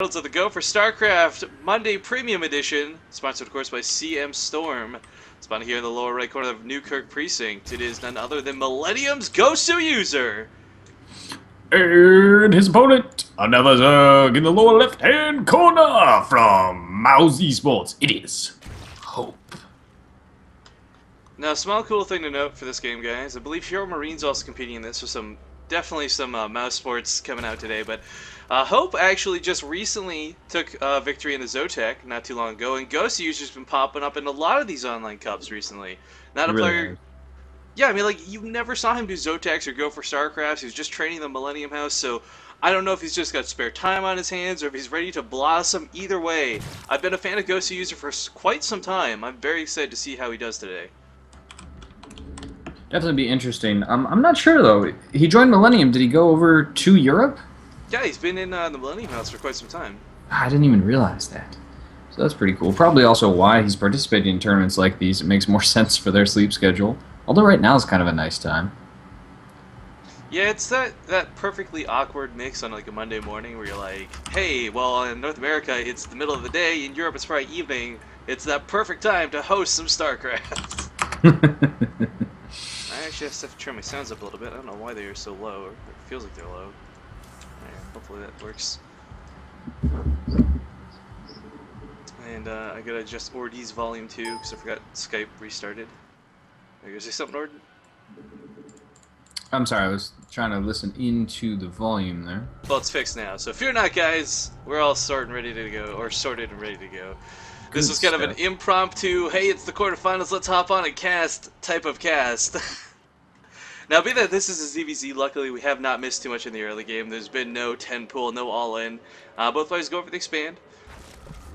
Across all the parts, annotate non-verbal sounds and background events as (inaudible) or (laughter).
Battles of the Go for StarCraft Monday Premium Edition, sponsored of course by CM Storm. Spawned here in the lower right corner of Newkirk Precinct. It is none other than Millennium's Goswser. And his opponent, another Zerg in the lower left-hand corner from mousesports. It is Hope. Now, a small cool thing to note for this game, guys. I believe HeroMarine's also competing in this, so some definitely some uh, mousesports coming out today. But uh, Hope actually just recently took uh, victory in the Zotac not too long ago, and Goswser's been popping up in a lot of these online cups recently. Not a Really player. Yeah, I mean, like you never saw him do Zotacs or go for Starcrafts. He was just training the Millennium House, so I don't know if he's just got spare time on his hands or if he's ready to blossom. Either way, I've been a fan of Goswser for quite some time. I'm very excited to see how he does today. Definitely be interesting. Um, I'm not sure though. He joined Millennium. Did he go over to Europe? Yeah, he's been in uh, the Millennium House for quite some time. I didn't even realize that. So that's pretty cool. Probably also why he's participating in tournaments like these. It makes more (laughs) sense for their sleep schedule. Although right now is kind of a nice time. Yeah, it's that that perfectly awkward mix on like a Monday morning where you're like, hey, well in North America it's the middle of the day, in Europe it's probably evening. It's that perfect time to host some StarCraft. (laughs) I actually have to turn my sounds up a little bit. I don't know why they are so low. It feels like they're low. Hopefully that works. And uh, I gotta adjust Ordy's volume too because I forgot Skype restarted. Are you gonna say something, Ord? I'm sorry. I was trying to listen into the volume there. Well, it's fixed now. So fear not, guys. We're all sorted and ready to go, or sorted and ready to go. This Good was kind of an impromptu, hey, it's the quarterfinals, let's hop on a cast type of cast. (laughs) now, be that this is a ZVZ, luckily we have not missed too much in the early game. There's been no 10 pool, no all in. Uh, both players go for the expand.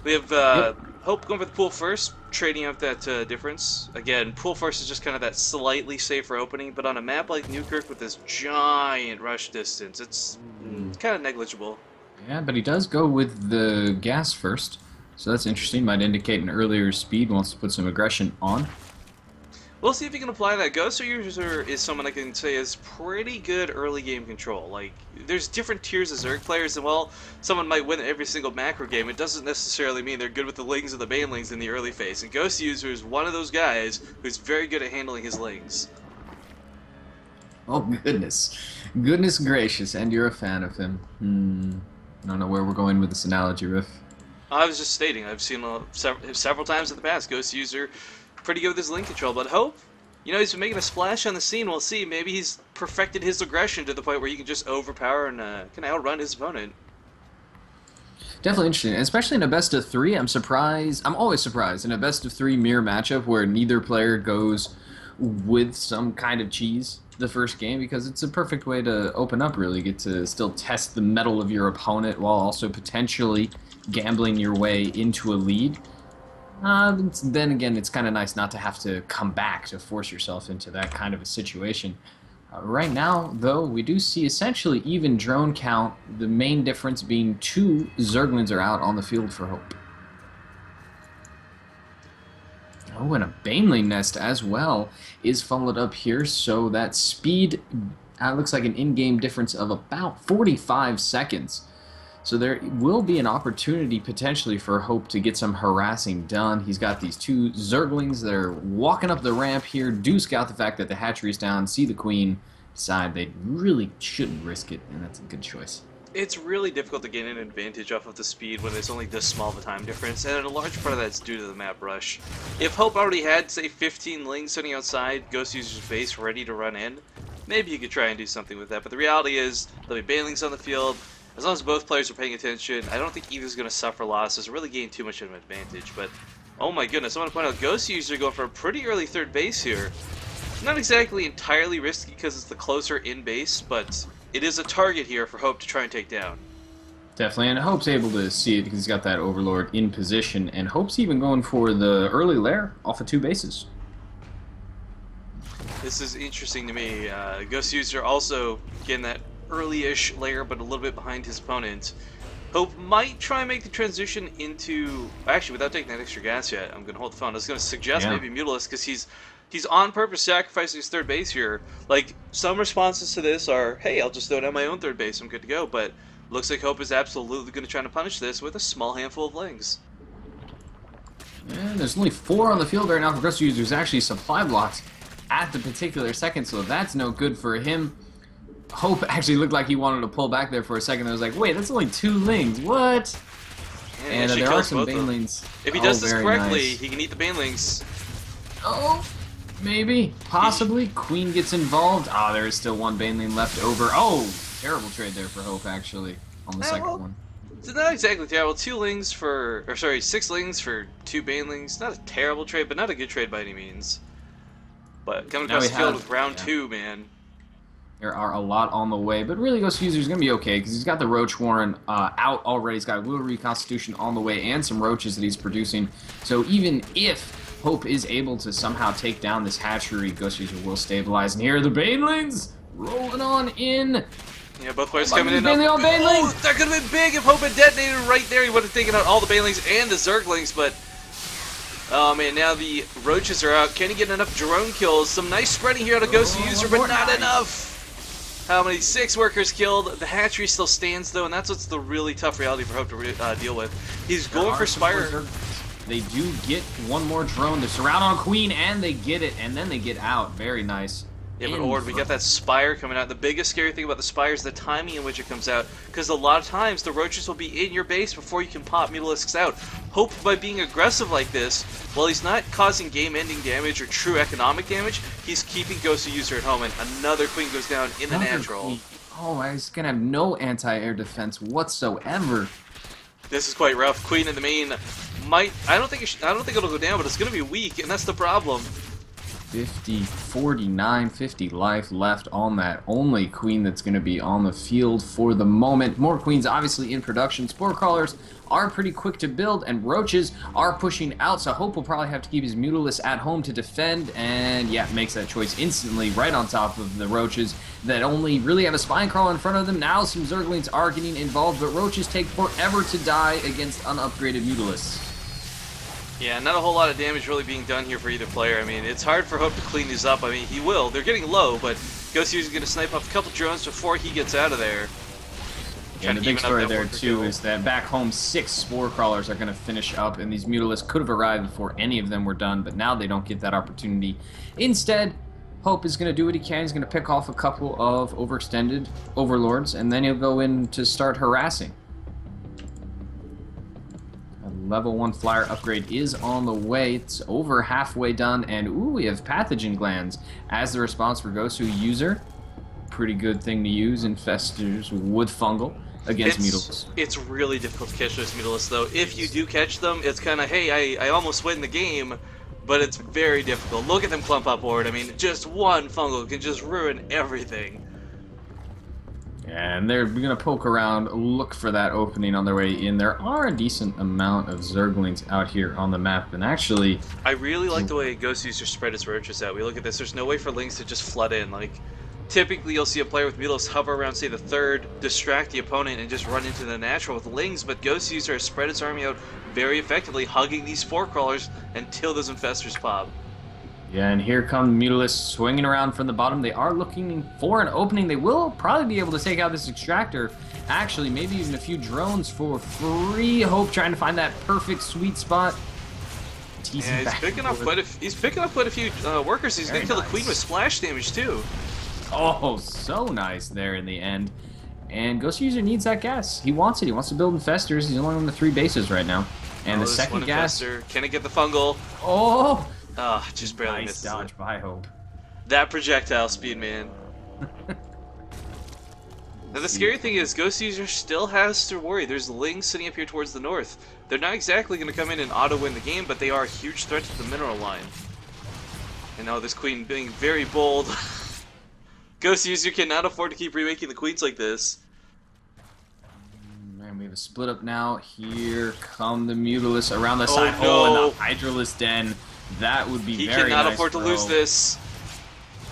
We have uh, Hope going for the pool first, trading out that uh, difference. Again, pool first is just kind of that slightly safer opening, but on a map like Newkirk with this giant rush distance, it's mm, kind of negligible. Yeah, but he does go with the gas first. So that's interesting. Might indicate an earlier speed. Wants to put some aggression on. We'll see if he can apply that. Goswser is someone I can say is pretty good early game control. Like, there's different tiers of Zerg players, and while someone might win every single macro game, it doesn't necessarily mean they're good with the Lings or the Banelings in the early phase. And Goswser is one of those guys who's very good at handling his Lings. Oh goodness, goodness gracious! And you're a fan of him. Hmm. I don't know where we're going with this analogy, Riff. I was just stating, I've seen uh, sev- several times in the past, Goswser pretty good with his ling control, but Hope, you know, he's been making a splash on the scene. We'll see. Maybe he's perfected his aggression to the point where he can just overpower and uh, can outrun his opponent. Definitely interesting, especially in a best of three. I'm surprised. I'm always surprised in a best of three mirror matchup where neither player goes with some kind of cheese the first game because it's a perfect way to open up. Really, get to still test the mettle of your opponent while also potentially gambling your way into a lead. Uh, then again, it's kind of nice not to have to come back to force yourself into that kind of a situation. Uh, right now, though, we do see essentially even drone count, the main difference being two Zerglings are out on the field for Hope. Oh, and a Baneling nest as well is followed up here, so that speed uh, looks like an in-game difference of about 45 seconds. So there will be an opportunity potentially for Hope to get some harassing done. He's got these two Zerglings that are walking up the ramp here, do scout the fact that the hatchery is down, see the queen, decide they really shouldn't risk it, and that's a good choice. It's really difficult to gain an advantage off of the speed when there's only this small of a time difference, and a large part of that's due to the map rush. If Hope already had, say, 15 lings sitting outside Goswser's base ready to run in, maybe you could try and do something with that, but the reality is, there'll be banelings on the field, as long as both players are paying attention, I don't think either's going to suffer losses or really gain too much of an advantage, but oh my goodness, I want to point out Goswser going for a pretty early third base here. Not exactly entirely risky because it's the closer in base, but it is a target here for Hope to try and take down. Definitely, and Hope's able to see it because he's got that Overlord in position, and Hope's even going for the early lair off of two bases. This is interesting to me. Uh, Goswser also getting that early-ish lair, but a little bit behind his opponent. Hope might try and make the transition into... Actually, without taking that extra gas yet, I'm going to hold the phone. I was going to suggest Yeah. maybe Mutalisk, because he's he's on purpose sacrificing his third base here. Like, some responses to this are, hey, I'll just throw down my own third base, I'm good to go. But Looks like Hope is absolutely going to try to punish this with a small handful of lings. And there's only four on the field right now for Goswsers. Actually, supply blocks at the particular second, so that's no good for him. Hope actually looked like he wanted to pull back there for a second. I was like, wait, that's only two lings. What? Yeah, and uh, there are some both of them. banelings. If he Oh, does this correctly, nice. he can eat the banelings. Oh, maybe, possibly. Queen gets involved. Ah, there is still one baneling left over. Oh, terrible trade there for Hope, actually, on the Yeah, second well- one. It's not exactly terrible. Two lings for, or sorry, six lings for two banelings. Not a terrible trade, but not a good trade by any means. But coming Now across the field have- with round yeah. two, man. There are a lot on the way, but really Goswser's going to be okay because he's got the Roach Warren uh, out already. He's got a Glial Reconstitution on the way and some roaches that he's producing. So even if Hope is able to somehow take down this hatchery, Goswser will stabilize. And here are the Banelings rolling on in. Yeah, both players coming in. Baneling up- on Baneling. Oh, that could have been big if Hope had detonated right there. He would have taken out all the banelings and the zerglings, but. Oh man, now the roaches are out. Can he get enough drone kills? Some nice spreading here out of Ghost Oh, User, but not nice. enough. How many? Six workers killed. The hatchery still stands though, and that's what's the really tough reality for Hope to re- uh, deal with. He's going for Spire. They do get one more drone. They surround on Queen and they get it, and then they get out. Very nice. Yeah, but Ord, we got that Spire coming out. The biggest scary thing about the Spire is the timing in which it comes out, because a lot of times the roaches will be in your base before you can pop Mutalisks out. Hope by being aggressive like this, while he's not causing game-ending damage or true economic damage, he's keeping Ghost of User at home, and another Queen goes down in the Another natural. Queen. Oh, he's gonna have no anti-air defense whatsoever. This is quite rough. Queen in the main might. I don't think. It sh- I don't think it'll go down, but it's going to be weak, and that's the problem. 50, 49, 50 life left on that only queen that's going to be on the field for the moment. More queens obviously in production. Spore crawlers are pretty quick to build, and roaches are pushing out, so Hope will probably have to keep his Mutalisk at home to defend, and yeah, makes that choice instantly right on top of the roaches that only really have a spine crawl in front of them. Now some Zerglings are getting involved, but roaches take forever to die against unupgraded Mutalisks. Yeah, not a whole lot of damage really being done here for either player. I mean, it's hard for Hope to clean these up. I mean, he will. They're getting low, but Goswser's going to snipe off a couple drones before he gets out of there. Trying And the big story there too is that back home six spore crawlers are going to finish up, and these mutalisks could have arrived before any of them were done, but now they don't get that opportunity. Instead, Hope is going to do what he can. He's going to pick off a couple of overextended overlords, and then he'll go in to start harassing. Level one flyer upgrade is on the way. It's over halfway done, and ooh, we have pathogen glands as the response for Goswser. Pretty good thing to use infestors with fungal against It's, it's really difficult to catch those Mutalisks, though. If you do catch them, it's kind of, hey, I, I almost win the game, but it's very difficult. Look at them clump up, Ord. I mean, just one fungal can just ruin everything. And they're gonna poke around, look for that opening on their way in. There are a decent amount of Zerglings out here on the map, and actually, I really like the hmm. way Goswser spread his roaches out. We look at this, there's no way for Lings to just flood in. Like, typically you'll see a player with Mulos hover around, say, the third, distract the opponent, and just run into the natural with Lings, but Goswser has spread his army out very effectively, hugging these four crawlers until those infestors pop. Yeah, and here come Mutalisks swinging around from the bottom. They are looking for an opening. They will probably be able to take out this extractor. Actually, maybe even a few drones for free. Hope trying to find that perfect sweet spot. Teasing Yeah, he's picking up quite a he's picking up quite a few uh, workers. He's Very gonna kill the queen with splash damage too. Oh, so nice there in the end. And Goswser needs that gas. He wants it. He wants to build infestors. He's only on the three bases right now. And Oh, the second gas. infestor. Can it get the fungal? Oh, Ah, just barely nice misses dodge it. by Hope. That projectile speed, man. (laughs) Now the scary thing is, Goswser still has to worry. There's Ling sitting up here towards the north. They're not exactly going to come in and auto-win the game, but they are a huge threat to the mineral line. And now this queen being very bold. (laughs) Goswser cannot afford to keep remaking the queens like this. Man, we have a split up now. Here come the Mutalisks around the Oh, side. Oh, no. and the Hydralisk Den. That would be He very cannot nice afford to lose this.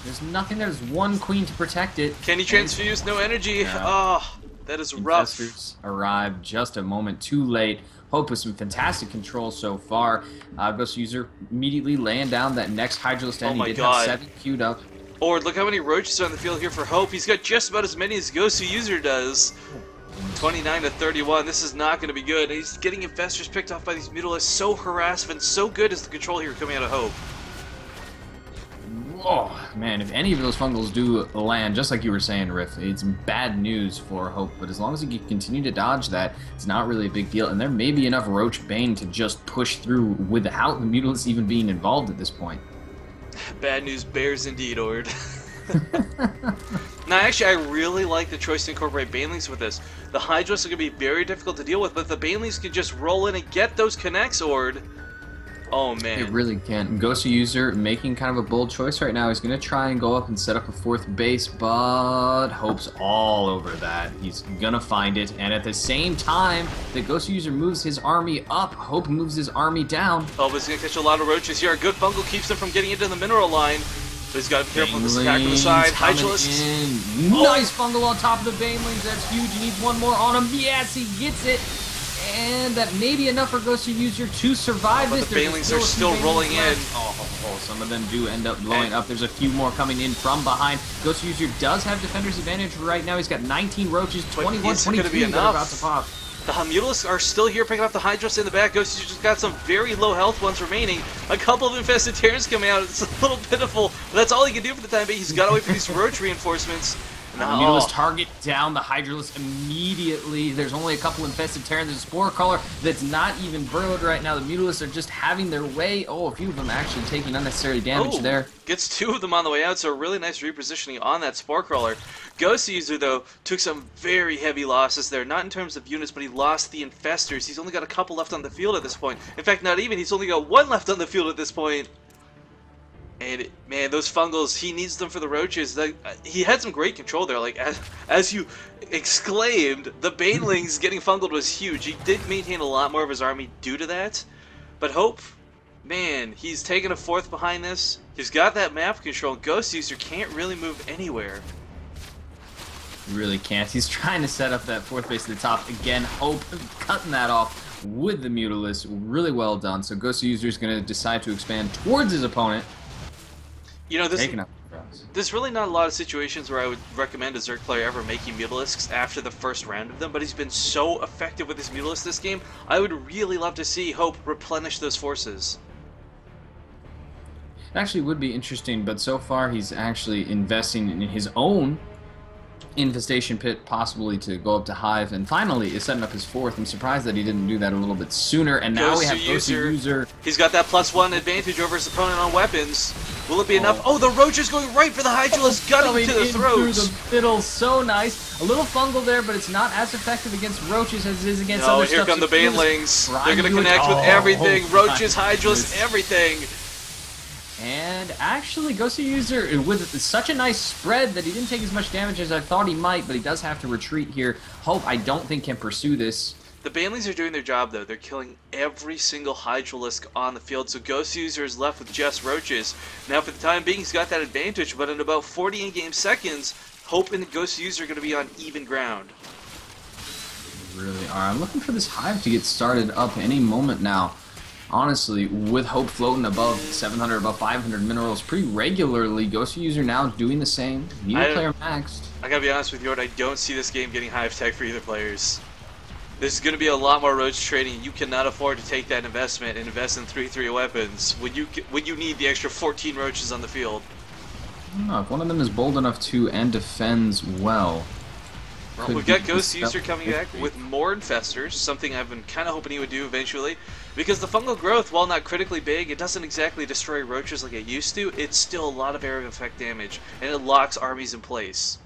There's nothing. There's one queen to protect it. Can he transfuse? No energy. Oh, that is rough. Infestors arrived just a moment too late. Hope with some fantastic control so far. Uh, Goswser immediately laying down that next Hydralisk Den. Oh my he did God. have seven queued up. Or look how many roaches are on the field here for Hope. He's got just about as many as Goswser does. 29 to 31. This is not going to be good. He's getting infestors picked off by these Mutalisks. So harassed and so good is the control here coming out of Hope. Oh, man, if any of those fungals do land, just like you were saying, Riff, it's bad news for Hope. But as long as he can continue to dodge that, it's not really a big deal. And there may be enough Roach Bane to just push through without the Mutalisks even being involved at this point. Bad news bears indeed, Ord. (laughs) (laughs) now, actually, I really like the choice to incorporate Banelings with this. The Hydras are going to be very difficult to deal with, but the Banelings can just roll in and get those connects, Ord. Oh man. It really can. Goswser making kind of a bold choice right now. He's gonna try and go up and set up a fourth base, but Hope's all over that. He's gonna find it, and at the same time, the Goswser moves his army up. Hope moves his army down. Hope is gonna catch a lot of roaches here. A good fungal keeps him from getting into the mineral line. But he's got to be careful with the stack on the side. Hydralisk. Oh. Nice fungal on top of the Banelings. That's huge. He needs one more on him. Yes, he gets it and that may be enough for Goswser to survive oh, this. the Banelings are still rolling in. Oh, oh, oh, some of them do end up blowing and up. There's a few more coming in from behind. Goswser does have defender's advantage right now. He's got 19 roaches, 21, 22 be enough. about to pop. The Mutalisks are still here picking up the Hydros in the back. Goswser's got some very low health ones remaining. A couple of infested Terrans coming out. It's a little pitiful, that's all he can do for the time being. He's got wait for these (laughs) Roach reinforcements. No. Mutalisks target down the Hydralisk immediately. There's only a couple infested Terrans. There's a Spore Crawler that's not even burrowed right now. The Mutalisks are just having their way. Oh, a few of them actually taking unnecessary damage oh, there. Gets two of them on the way out, so a really nice repositioning on that Spore Crawler. Goswser, though, took some very heavy losses there. Not in terms of units, but he lost the Infestors. He's only got a couple left on the field at this point. In fact, not even. He's only got one left on the field at this point. And man, those fungals, he needs them for the roaches. Like, uh, he had some great control there. Like as, as you exclaimed, the banelings (laughs) getting fungled was huge. He did maintain a lot more of his army due to that. But Hope, man, he's taken a fourth behind this. He's got that map control. Goswser can't really move anywhere. Really can't. He's trying to set up that fourth base at the top. Again, Hope cutting that off with the Mutalisk. Really well done. So Goswser is going to decide to expand towards his opponent. You know, this, there's really not a lot of situations where I would recommend a Zerg player ever making Mutalisks after the first round of them, but he's been so effective with his Mutalisk this game, I would really love to see Hope replenish those forces. It actually would be interesting, but so far he's actually investing in his own infestation pit possibly to go up to hive and finally is setting up his fourth. I'm surprised that he didn't do that a little bit sooner and now we have user. user. He's got that plus one advantage over his opponent on weapons. Will it be oh. enough? Oh. The roach is going right for the hydralisk oh, gutting to the throat. through the middle so nice. A little fungal there but it's not as effective against roaches as it is against no, other here stuff. come so the banelings they're going to connect with oh, everything. Roaches hydralisk everything and actually, Goswser, with such a nice spread that he didn't take as much damage as I thought he might, but he does have to retreat here. Hope, I don't think, can pursue this. The Banelings are doing their job, though. They're killing every single Hydralisk on the field, so Goswser is left with just Roaches. Now, for the time being, he's got that advantage, but in about 40 in-game seconds, Hope and the Goswser are going to be on even ground. Really are. I'm looking for this Hive to get started up any moment now honestly, with Hope floating above 700, above 500 minerals pretty regularly, Goswser now doing the same. Neither player maxed. I gotta be honest with you, I don't see this game getting Hive Tech for either players. There's going to be a lot more roach trading. You cannot afford to take that investment and invest in 3-3 weapons when you when you need the extra 14 roaches on the field. I don't know, if one of them is bold enough to and defends well, we've got Goswser coming back with more Infestors, something I've been kind of hoping he would do eventually. Because the fungal growth, while not critically big, it doesn't exactly destroy roaches like it used to. It's still a lot of area of effect damage, and it locks armies in place.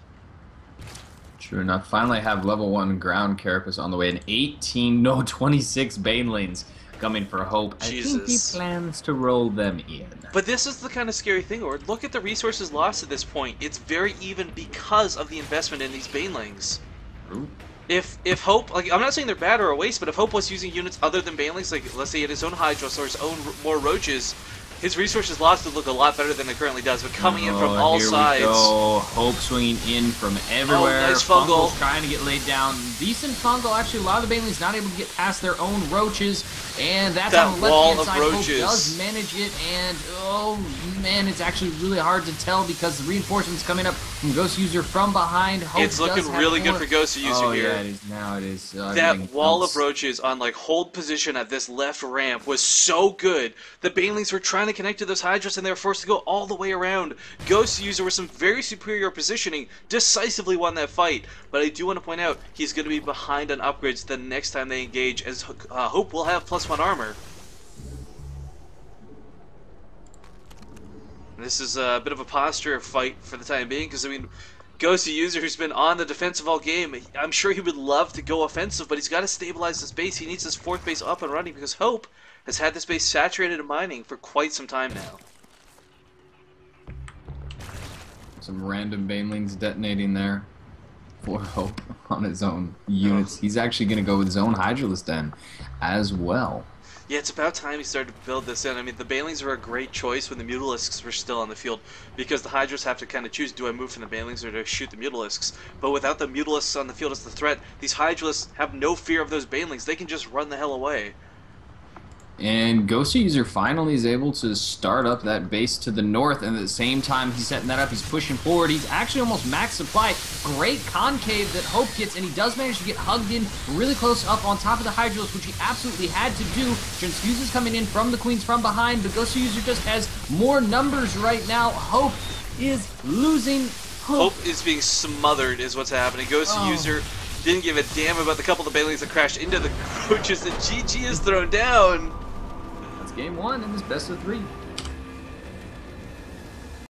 True enough. Finally have level 1 ground carapace on the way, and 18, no, 26 Banelings coming for Hope. Jesus. I think he plans to roll them in. But this is the kind of scary thing, or look at the resources lost at this point. It's very even because of the investment in these Banelings. If if Hope, like I'm not saying they're bad or a waste, but if Hope was using units other than Banelings, like let's say he had his own Hydros or his own more Roaches, his resources lost would look a lot better than it currently does. But coming in from Oh, all here sides, We go. Hope swinging in from everywhere. Oh, nice fungal. Trying to get laid down. Decent fungal. Actually, a lot of the Banelings not able to get past their own roaches, and that's That on the wall left-hand of side. Hope roaches. does manage it, and oh man, it's actually really hard to tell because the reinforcements coming up from Goswser from behind. Hope it's looking really good for Goswser Oh here. yeah, it is now. It is. Uh, That wall else. of roaches on like hold position at this left ramp was so good. The Banelings were trying to connect to those Hydras and they were forced to go all the way around. Goswser with some very superior positioning decisively won that fight. But I do want to point out he's going to be behind on upgrades the next time they engage as uh, Hope will have plus one armor. This is a bit of a posture fight for the time being because I mean Goswser who's been on the defensive all game. I'm sure he would love to go offensive, but he's got to stabilize his base. He needs his fourth base up and running because Hope has had this base saturated in mining for quite some time now. Some random Banelings detonating there for (laughs) Hope on his own units. He's actually going to go with his own Hydralisk Den as well. Yeah, it's about time he started to build this in. I mean, the Banelings were a great choice when the Mutalisks were still on the field because the Hydras have to kind of choose: do I move from the Banelings or do I shoot the Mutalisks? But without the Mutalisks on the field as the threat, these Hydras have no fear of those Banelings. They can just run the hell away. And Goswser finally is able to start up that base to the north, and at the same time he's setting that up, he's pushing forward. He's actually almost max supply. Great concave that Hope gets, and he does manage to get hugged in really close up on top of the Hydralisk, which he absolutely had to do. Transfuser's coming in from the Queens from behind, but Goswser just has more numbers right now. Hope is losing. Hope. Hope is being smothered, is what's happening. Ghost Oh. User didn't give a damn about the couple of Banelings that crashed into the coaches, and GG is thrown down. Game one in this best of three.